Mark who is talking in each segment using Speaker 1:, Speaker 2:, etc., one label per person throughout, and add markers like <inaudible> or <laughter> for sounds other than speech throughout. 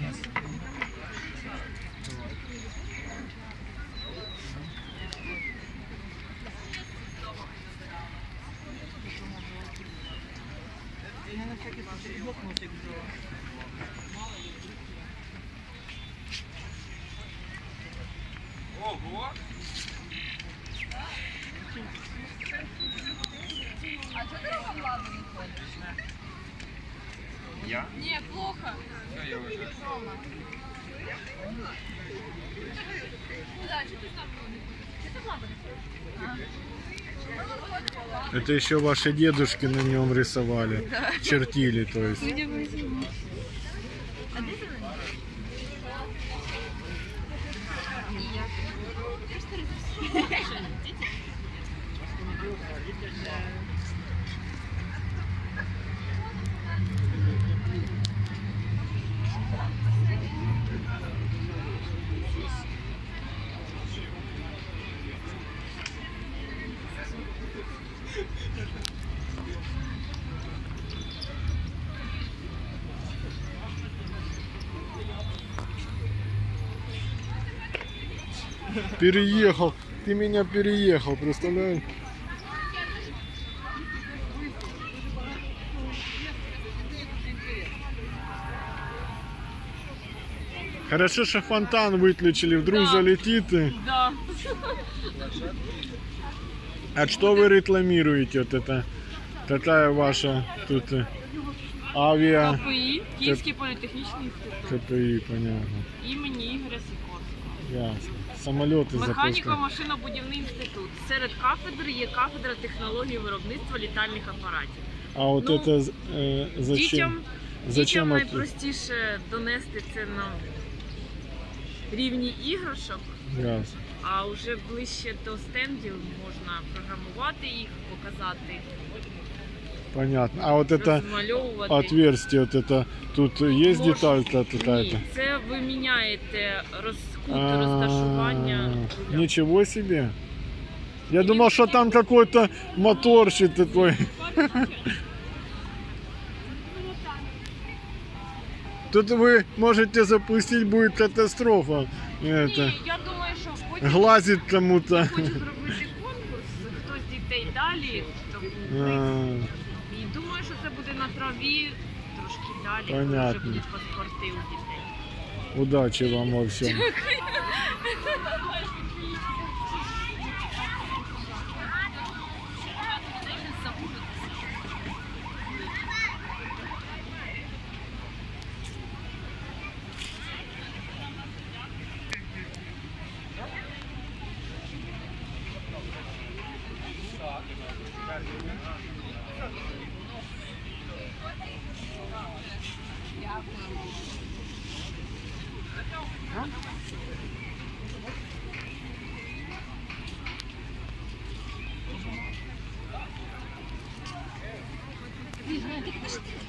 Speaker 1: Я?
Speaker 2: Рома. Это
Speaker 3: еще ваши дедушки на нем рисовали, чертили, то есть. Переехал. Ты меня переехал, представляешь? Хорошо, что фонтан выключили, вдруг
Speaker 2: Да.
Speaker 3: залетит. и-
Speaker 2: Да.
Speaker 3: А что вы рекламируете? Вот это такая ваша тут э, авиа
Speaker 2: КПІ, Київський політехнічний інститут
Speaker 3: КПИ, понятно.
Speaker 2: імені Ігоря Сікорського.
Speaker 3: Ясно. Самолеты запускают.
Speaker 2: Механіко-машинобудівний інститут. Серед кафедр є кафедра технології виробництва літальних апаратів.
Speaker 3: А вот
Speaker 2: Ну,
Speaker 3: это з- э, зачем?
Speaker 2: Дітям,
Speaker 3: Зачем
Speaker 2: дітям
Speaker 3: это?
Speaker 2: найпростіше донести це на рівні іграшок,
Speaker 3: Ясно.
Speaker 2: а вже ближче до стендів можна програмувати їх, показати,
Speaker 3: Понятно. А вот это
Speaker 2: розмальовувати.
Speaker 3: отверстие, вот это тут есть
Speaker 2: Може-
Speaker 3: деталька какая-то?
Speaker 2: Ні, це ви міняєте розкут
Speaker 3: А,
Speaker 2: розташування. руля.
Speaker 3: Ничего себе. Я думал, что там какой-то моторчик такой. Тут вы можете запустить, будет катастрофа. Это,
Speaker 2: Ні, я думаю, що хочуть,
Speaker 3: глазит кому-то.
Speaker 2: хочуть зробити конкурс, хто з дітей далі, то буде.
Speaker 3: А,
Speaker 2: І думаю, що це буде на траві трошки далі, коли
Speaker 3: Понятно.
Speaker 2: вже будуть паспорти у дітей.
Speaker 3: Удачи вам во всем.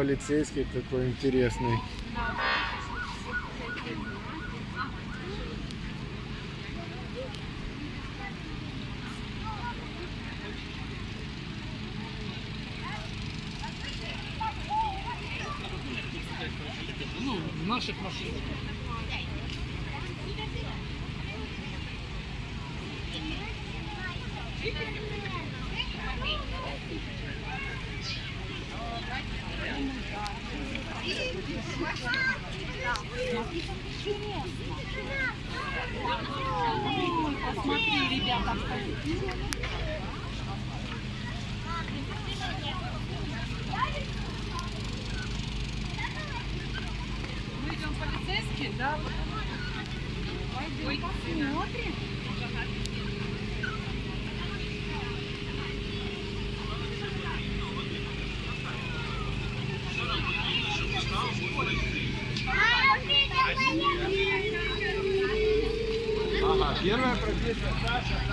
Speaker 3: Полицейский такой интересный.
Speaker 1: Ну, наших машинах.
Speaker 4: Пойдем, да? Пойдем посмотрим.
Speaker 1: Ага, первая профессия Саша.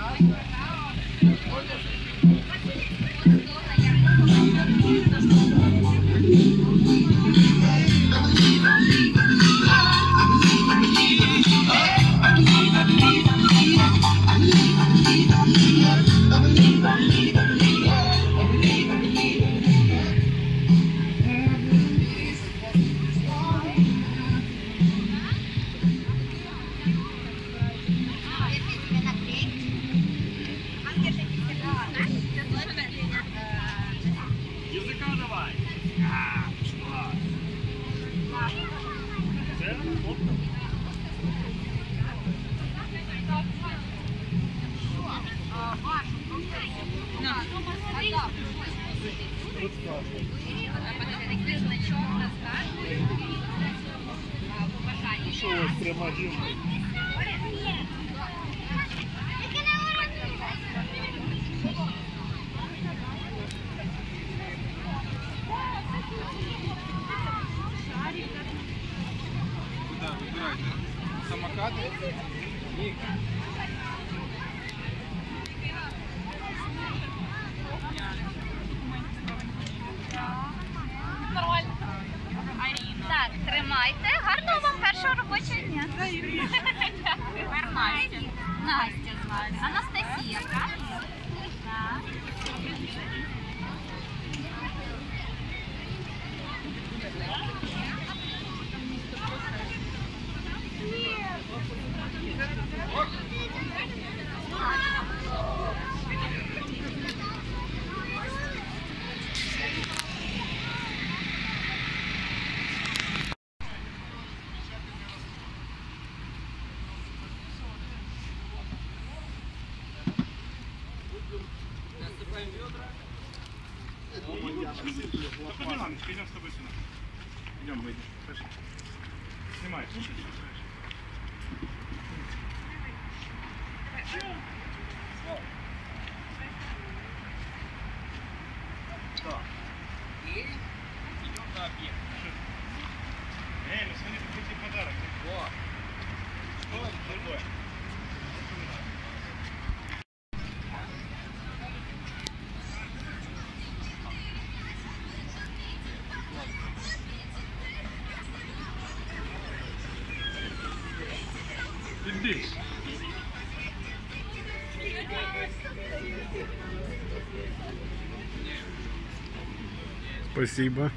Speaker 1: Extremadinho. Снимай. Так.
Speaker 5: И идем до объекта. por.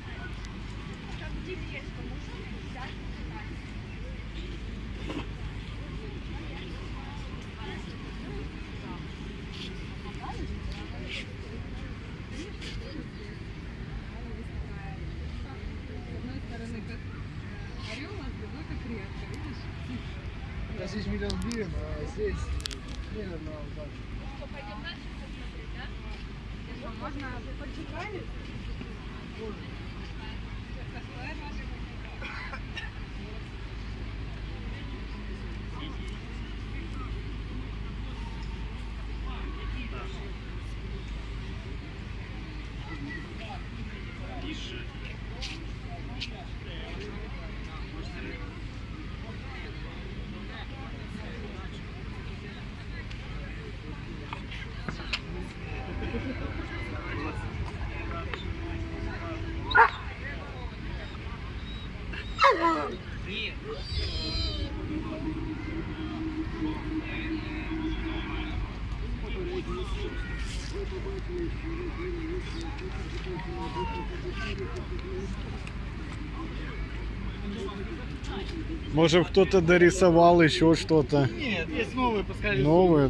Speaker 1: Може
Speaker 3: хтось дорісував дорисовал еще что-то.
Speaker 5: Нет, Нове, новые, пускай.
Speaker 3: Новые.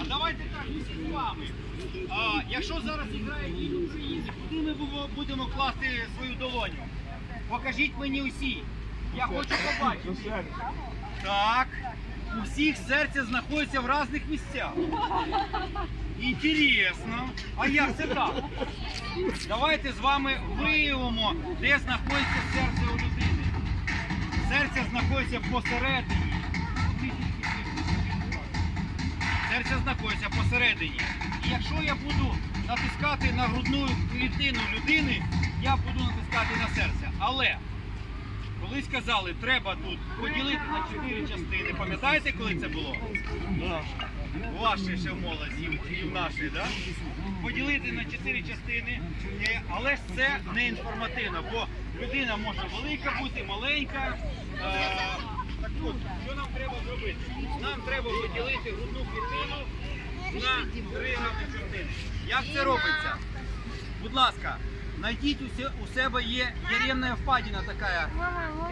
Speaker 5: А давайте так,
Speaker 6: ми з вами. Якщо зараз грає війну України, куди ми будемо класти свою долоню? Покажіть мені усі. Я хочу побачити. Так. У всіх серця знаходиться в різних місцях. Інтересно. А як це так? Давайте з вами виявимо, де знаходиться серце у людини. Серце знаходиться посередині. Серце знаходиться посередині. І якщо я буду натискати на грудну клітину людини, я буду натискати на серце. Але колись казали, треба тут поділити на чотири частини. Пам'ятаєте, коли це було? Ваші ще молоді і нашій, да? Поділити на чотири частини, Е, але ж це не інформативно, бо людина може велика бути, маленька. Е, Так от, що нам треба зробити? Нам треба поділити грудну клітину на три равні частини. Як це робиться? Будь ласка, знайдіть у себе є яремна впадіна така,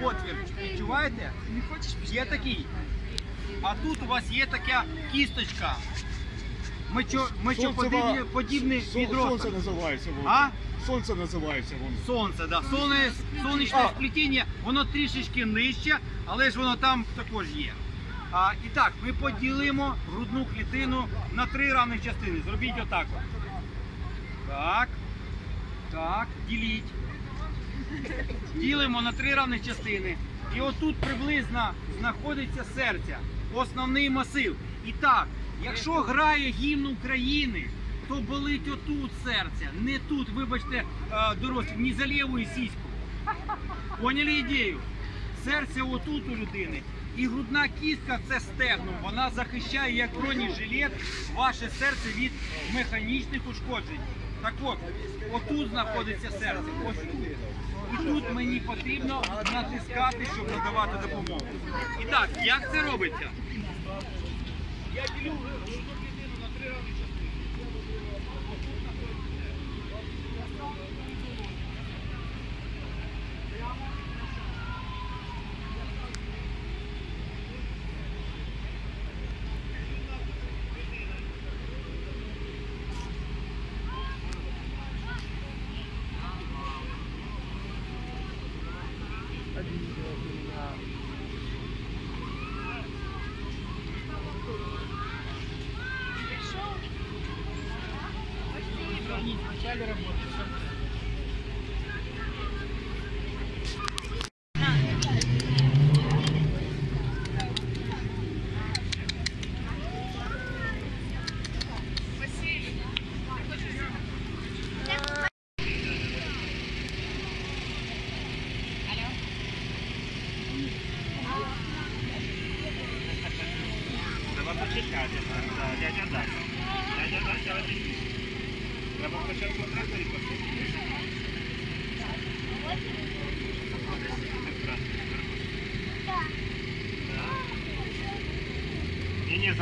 Speaker 6: отвір. Відчуваєте? Є такий. А тут у вас є така кісточка. Мечо, мечоподібний подібний
Speaker 1: Сонце
Speaker 6: відросток.
Speaker 1: називається воно.
Speaker 6: А?
Speaker 1: Сонце називається воно.
Speaker 6: Сонце, да. Соне, сонячне сплетіння, воно трішечки нижче, але ж воно там також є. А, і так, ми поділимо грудну клітину на три равних частини. Зробіть отак. От. Так. Так, діліть. Ділимо на три равних частини. І отут приблизно знаходиться серця, основний масив. І так, якщо грає гімн України, то болить отут серце, не тут, вибачте, е, дорослі, не за ліву і сіську. Поняли ідею? Серце отут у людини. І грудна кістка це стегнум. Вона захищає як бронежилет ваше серце від механічних ушкоджень. Так от, отут знаходиться серце. Ось тут. І тут мені потрібно натискати, щоб надавати допомогу. І так, як це робиться? Я ділю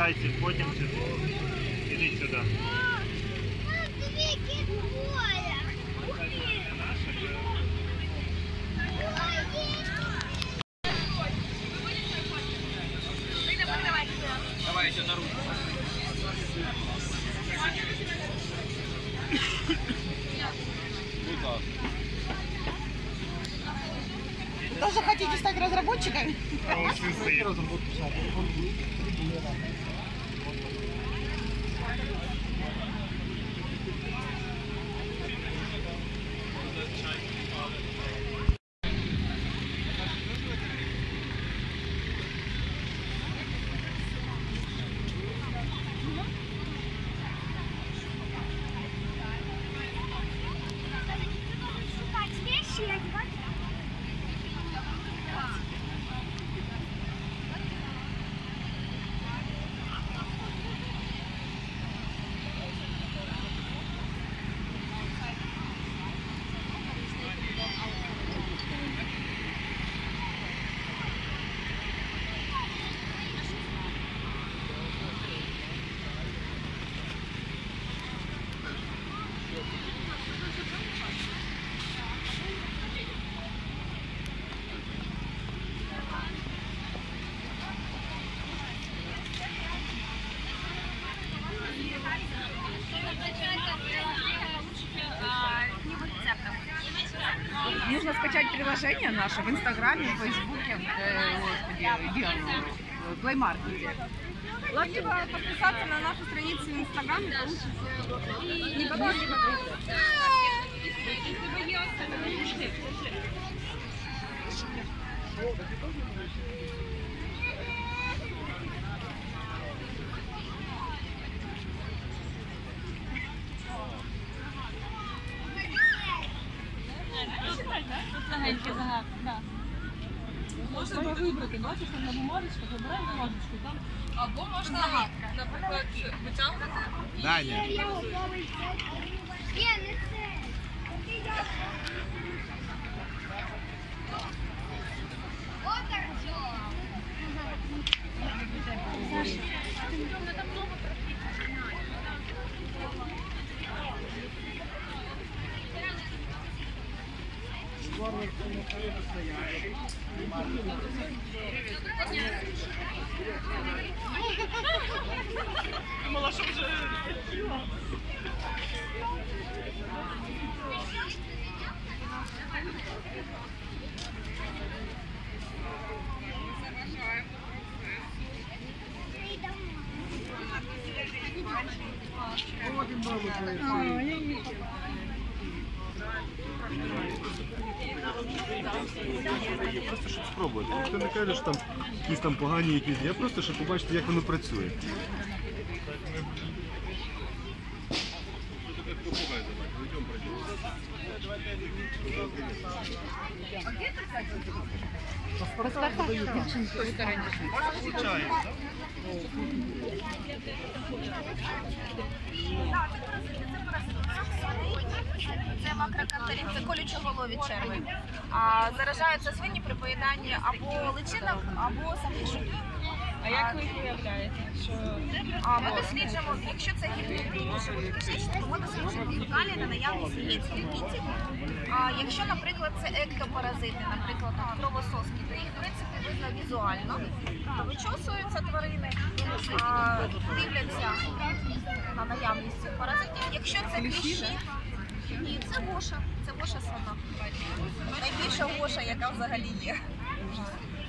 Speaker 1: Ні, ні, зайці, потім сюди. Ідіть сюди.
Speaker 6: Давайте на руку.
Speaker 4: Тоже хотите стать разработчиками? наши в Инстаграме, в Фейсбуке, в, э, где, в Плеймаркете. Либо подписаться на нашу страницу в Инстаграме, не
Speaker 2: подожди бачиш, там на бумажечках, вибираємо бумажечку, там або можна, наприклад, витягнути
Speaker 6: Даня.
Speaker 7: Думала, що вже Ой, я не Просто щоб спробувати. Ніхто не каже, що там якісь там погані якісь. Я просто щоб побачити, як воно працює.
Speaker 8: Це макрокантерин, це колючоголові черви. А заражаються свині при поїданні або личинок, або самих жуків.
Speaker 2: А як ви їх виявляєте? Що
Speaker 8: А ми досліджуємо, якщо це живуть кишечник, ми досліджуємо фекалії на наявність яєць. А якщо, наприклад, це ектопаразити, наприклад, там, кровососки, то їх в принципі видно візуально. То вичосуються тварини, а, дивляться на наявність цих паразитів. Якщо це кліщі, ні, це воша, це воша сама. Найбільша воша, яка взагалі є.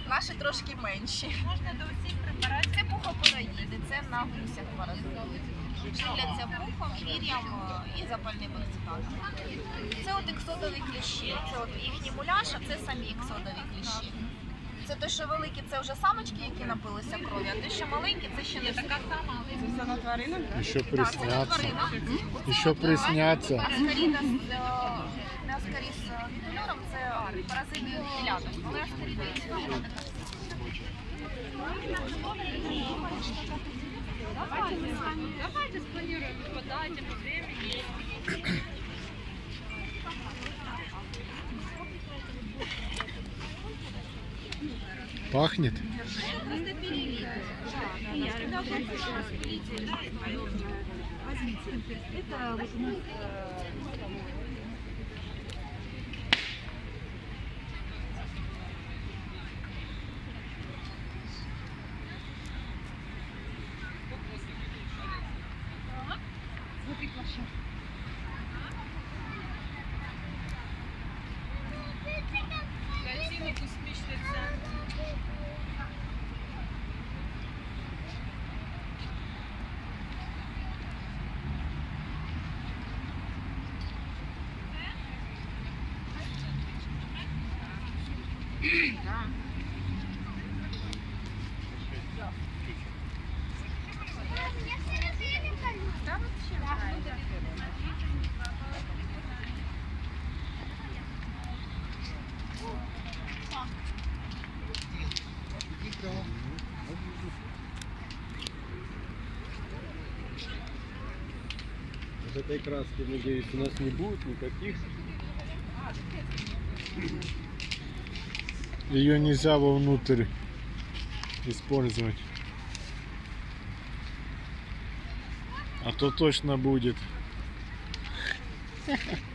Speaker 8: Наші трошки менші. Можна до усіх препаратів. Це пухопороїди, це на гусях паразитують. Живляться пухом, пір'ям е, і запальними цитатами. Це от ексодові кліщі. Це от їхні муляж, а це самі ексодові кліщі. Це те, що великі, це вже самочки, які напилися крові, а те, що маленькі, це ще не така сама.
Speaker 4: Це на тваринах?
Speaker 3: І що присняться. І що присняться.
Speaker 8: Аскаріда з е, аскаріс з вітульором, це паразити теляток. Але аскаріда і вітульор.
Speaker 2: давайте спланируем по дате, по времени.
Speaker 3: Пахнет?
Speaker 2: Картина
Speaker 7: этой краски, надеюсь, у нас не будет никаких.
Speaker 3: Ее нельзя вовнутрь использовать. А то точно будет. <laughs>